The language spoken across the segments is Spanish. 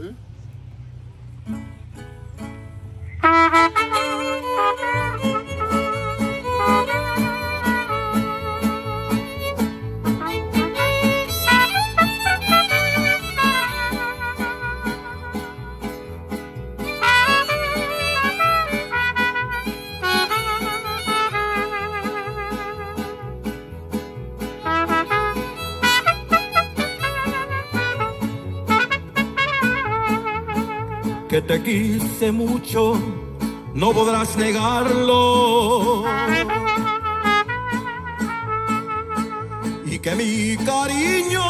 Who? Que te quise mucho, no podrás negarlo. Y que mi cariño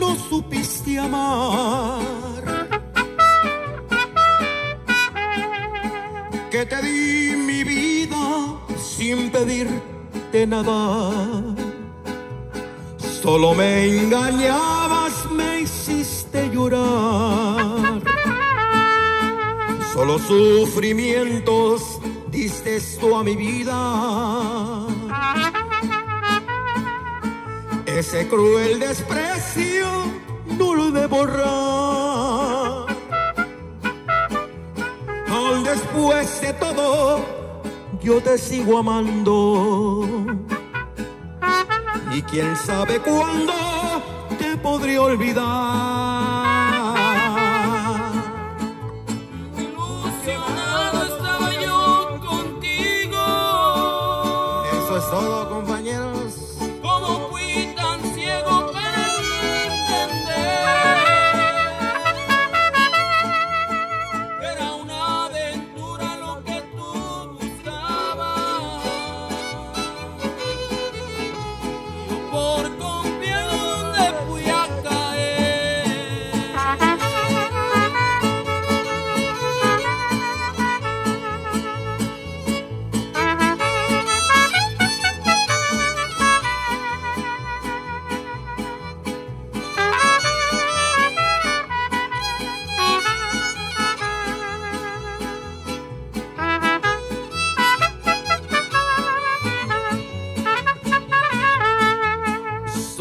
no supiste amar. Que te di mi vida sin pedirte nada. Solo me engañabas, Sufrimientos diste esto a mi vida. Ese cruel desprecio no lo de borrar. Aún después de todo, yo te sigo amando. Y quién sabe cuándo te podré olvidar. Todo, compañeros.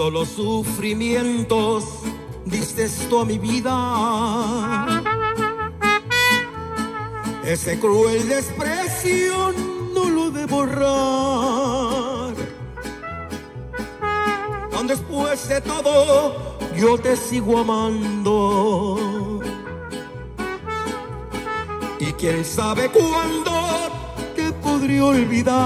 Solo sufrimientos diste esto a mi vida. Ese cruel desprecio no lo de borrar. Aun después de todo, yo te sigo amando. Y quién sabe cuándo te podré olvidar.